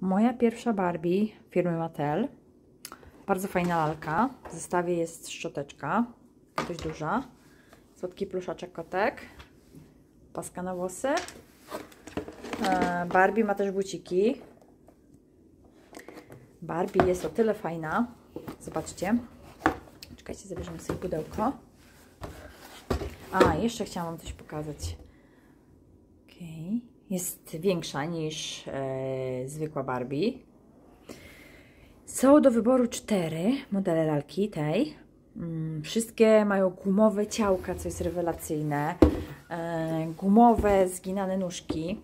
Moja pierwsza Barbie firmy Mattel. Bardzo fajna lalka. W zestawie jest szczoteczka, dość duża. Słodki pluszaczek kotek. Paska na włosy. E, Barbie ma też buciki. Barbie jest o tyle fajna. Zobaczcie. Czekajcie, zabierzemy sobie pudełko. A, jeszcze chciałam Wam coś pokazać. Jest większa niż e, zwykła Barbie. Są do wyboru cztery modele lalki tej. Mm, wszystkie mają gumowe ciałka, co jest rewelacyjne. E, gumowe, zginane nóżki.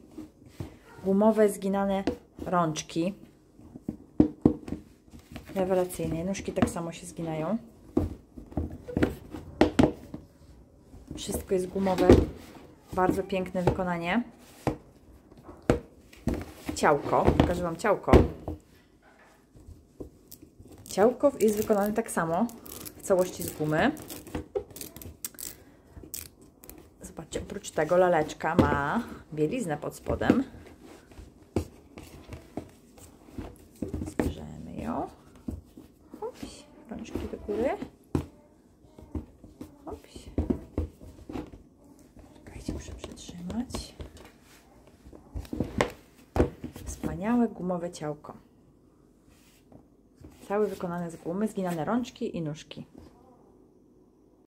Gumowe, zginane rączki. Rewelacyjne. Nóżki tak samo się zginają. Wszystko jest gumowe. Bardzo piękne wykonanie. Ciałko. Pokażę Wam ciałko. Ciałko jest wykonane tak samo. W całości z gumy. Zobaczcie, oprócz tego laleczka ma bieliznę pod spodem. Zbierzemy ją. Hops, rączki do góry. Hops. Czekajcie, muszę przytrzymać. Wspaniałe gumowe ciałko. Cały wykonane z gumy, zginane rączki i nóżki.